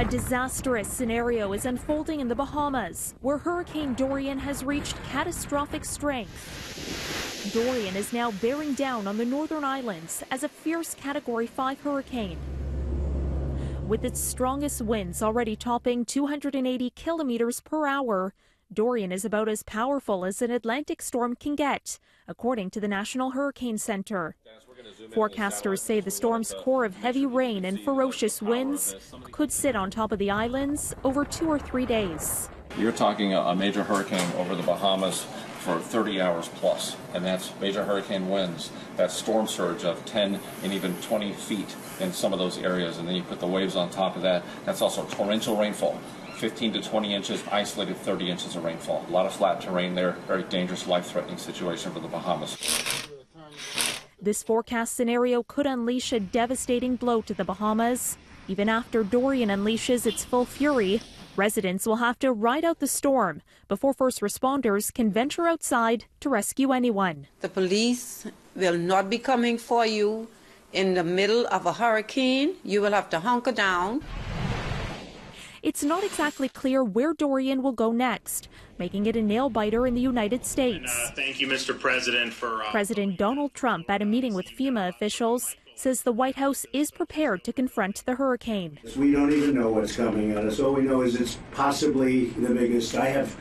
A disastrous scenario is unfolding in the Bahamas, where Hurricane Dorian has reached catastrophic strength. Dorian is now bearing down on the northern islands as a fierce Category 5 hurricane. With its strongest winds already topping 280 kilometers per hour, Dorian is about as powerful as an Atlantic storm can get, according to the National Hurricane Center. Forecasters say the storm's core of heavy rain and ferocious winds could sit on top of the islands over two or three days. You're talking a, major hurricane over the Bahamas for 30 hours plus, and that's major hurricane winds, that storm surge of 10 and even 20 feet in some of those areas, and then you put the waves on top of that. That's also torrential rainfall. 15 to 20 inches, isolated 30 inches of rainfall. A lot of flat terrain there, very dangerous, life-threatening situation for the Bahamas. This forecast scenario could unleash a devastating blow to the Bahamas. Even after Dorian unleashes its full fury, residents will have to ride out the storm before first responders can venture outside to rescue anyone. The police will not be coming for you in the middle of a hurricane. You will have to hunker down. It's not exactly clear where Dorian will go next, making it a nail biter in the United States. And, uh, thank you, Mr. President, for. Uh, President Donald Trump, at a meeting with FEMA officials, says the White House is prepared to confront the hurricane. We don't even know what's coming at us. All we know is it's possibly the biggest. I have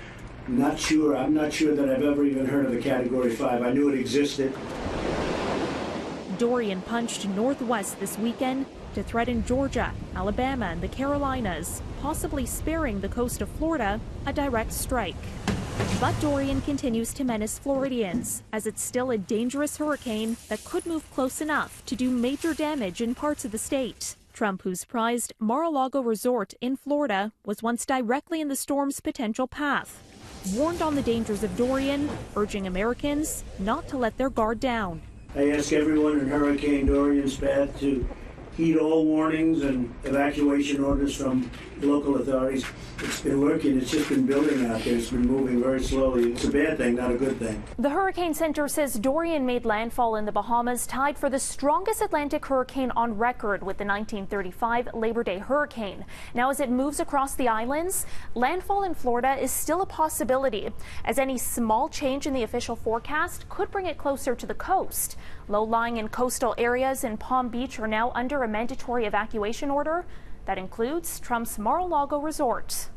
not sure. I'm not sure that I've ever even heard of a Category 5. I knew it existed. Dorian punched northwest this weekend to threaten Georgia, Alabama, and the Carolinas, possibly sparing the coast of Florida a direct strike. But Dorian continues to menace Floridians, as it's still a dangerous hurricane that could move close enough to do major damage in parts of the state. Trump, whose prized Mar-a-Lago resort in Florida was once directly in the storm's potential path, warned on the dangers of Dorian, urging Americans not to let their guard down. I ask everyone in Hurricane Dorian's path to heed all warnings and evacuation orders from local authorities. It's been working. It's just been building out there. It's been moving very slowly. It's a bad thing, not a good thing. The Hurricane Center says Dorian made landfall in the Bahamas, tied for the strongest Atlantic hurricane on record with the 1935 Labor Day hurricane. Now, as it moves across the islands, landfall in Florida is still a possibility, as any small change in the official forecast could bring it closer to the coast. Low lying and coastal areas in Palm Beach are now under a mandatory evacuation order that includes Trump's Mar-a-Lago resort.